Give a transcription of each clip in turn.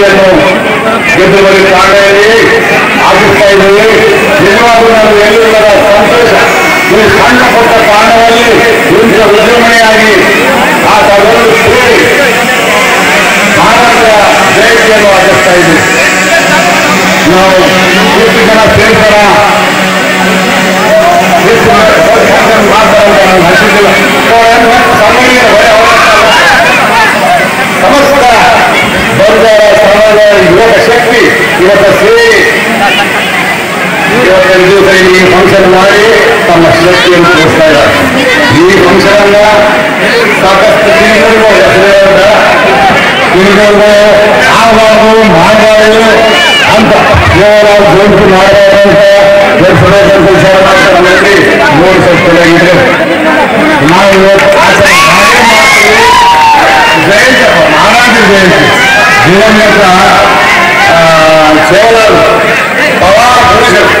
ಜಯಂತಿಯನ್ನು ಗೆದ್ದುಬರಿ ತಾಂಡೆಯಲ್ಲಿ ಆಚರಿಸ್ತಾ ಇದ್ದೀವಿ. ನಿಜವಾಗೂ ನಾವು ಎಲ್ಲರ ಸಂತೋಷ. ಈ ಸಣ್ಣ ಪುಟ್ಟ ತಾಣದಲ್ಲಿ ಇಂಥ ವಿಜೃಂಭಣೆಯಾಗಿ ಆ ಸಭೆಗಳು ಸೇರಿ ಭಾರತದ ಜಯಂತಿಯನ್ನು ಆಚರಿಸ್ತಾ ಇದ್ದೀವಿ. ನಾವು ಎಷ್ಟು ಜನ ಸೇರ್ತಾರ. ಎಷ್ಟು ಜನ ಮಾಡ್ತಾರೆ ಅಂತ ನನಗೆ ವರ್ಗದ ಸಮಾಜ ಯುವಕ ಶಕ್ತಿ ಇವತ್ತು ಸೇರಿ ಇವತ್ತಿನ ದಿವಸ ಈ ಫಂಕ್ಷನ್ ಮಾಡಿ ತಮ್ಮ ಶಕ್ತಿಯನ್ನು ತೋರಿಸ್ತಾ ಇದ್ದಾರೆ ಈ ಫಂಕ್ಷನ್ ಅನ್ನ ಸಾಕಷ್ಟು ತಿಂಗಳಿಗೂ ಹೆಸರಿನಿಂದ ತಿಂಗಳು ಆಗಬಾರ್ದು ಮಾಡಬಾರ್ದು ಅಂತ ಕೇವಲ ಜೋಡಿಸಿ ಮಾಡಬಾರ್ದು ಅಂತ ಜೋಡಿಸಬೇಕಂತ ವಿಚಾರ ಮಾಡ್ತಾರೆ ನೋಡಿ ನೋಡಿ ಸ್ವಲ್ಪ ಇದ್ರೆ ನಾವು ಇವತ್ತು ಆಚರಣೆ ಮಾಡೇ ಮಾಡ್ತೀವಿ ಜಯಂತಿ ಮಹಾರಾಜ ಜಯಂತಿ ದಿವಂಗತ ಚೇವಲರು ಪವಾರ ಪುರುಷರು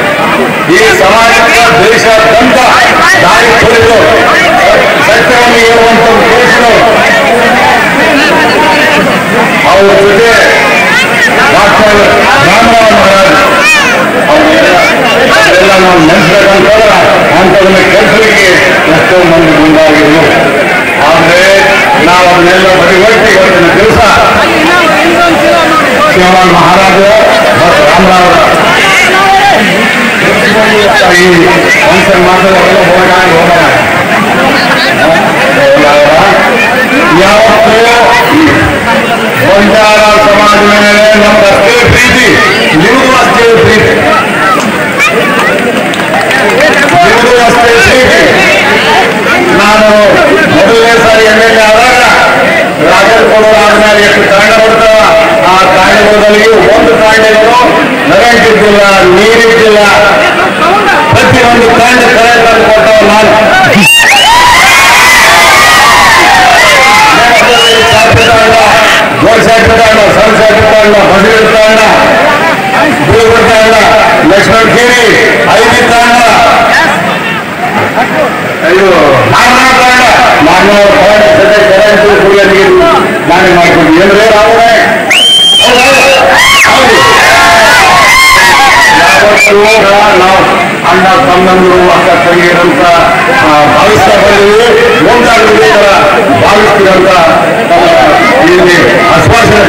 ಈ ಸಮಾಜದ ದೇಶಾದ್ಯಂತ ದಾರಿ ತೊರೆದು ಸತ್ಯವನ್ನು ಹೇಳುವಂತ ಪುರುಷರು ಅವ್ರ ಜೊತೆ ಡಾಕ್ಟರ್ ರಾಮರಾವ್ ಮಹಾರಾಜ್ ಅವರೆಲ್ಲ ನಾವು ನೆನೆಸ್ಬೇಕಂತಂದ್ರೆ ಅಂಥದನ್ನ ಕೆಲಸಕ್ಕೆ ಎಷ್ಟೋ ಮಂದಿ ಮುಂದಾಗಿದ್ರು ಆದ್ರೆ ನಾವು ಅದನ್ನೆಲ್ಲ ಬದಿಗೊತ್ತಿ ಇವತ್ತಿನ ದಿವಸ ಶಿವರಾಮ್ ಮಹಾರಾಜ ಮತ್ತು ರಾಮರಾವರ ಈ ಫಂಕ್ಷನ್ ಮಾತಾಡೋಲ್ಲ ಹೋಗೋಣ ಹೋಗೋಣ ಯಾವತ್ತೂ ಬಂಜಾರ ಸಮಾಜ ಮೇಲೆ ನಮ್ದು ಅಷ್ಟೇ ಪ್ರೀತಿ ನಿಮಗೂ ಅಷ್ಟೇ ಪ್ರೀತಿ ನಿಮಗೂ ಅಷ್ಟೇ ಪ್ರೀತಿ ನಾನು ಮೊದಲನೇ ಸಾರಿ ಎಮ್ ಎಲ್ ಎ ಆದಾಗ ರಾಜನ್ ಕೊಡೋರು ಆದ್ಮೇಲೆ ಎಷ್ಟು ಕಾಂಡ ಬರ್ತಾವ ಆ ಒಂದು ಕಾಂಡಗಳು ನಗಂಟಿದ್ದಿಲ್ಲ ನೀರಿದ್ದಿಲ್ಲ. ಪ್ರತಿಯೊಂದು ಕಾಂಡ ಕರೆ ತಂದು ನಾನು. ಸಾಕು ತಾಂಡ ಸಣ್ಣ ಸಾಕು ತಾಂಡ ಬಸರಿ ತಾಂಡ ಲಕ್ಷ್ಮಣ್ ತಾಂಡ ಲಕ್ಷ್ಮಣ ಕೇರಿ ಐದಿ ತಾಂಡ ಅಯ್ಯೋ ಮಾನವ ತಾಂಡ ನಾನು ತಾಂಡ ಸದ್ಯ ಕರೆಂಟ್ ಕುಡಿಯೋ ಯಾವತ್ತೂ ನಾವು ಅಣ್ಣ ತಮ್ಮಂದರು ಅಕ್ಕ ತಂಗಿಯರಂತ ಭಾವಿಸ್ತಾ ಬಂದಿವಿ ಒಂದಾಗುವುದರ ಭಾವಿಸ್ತೀರಂತ ಇಲ್ಲಿ ಆಶ್ವಾಸನೆ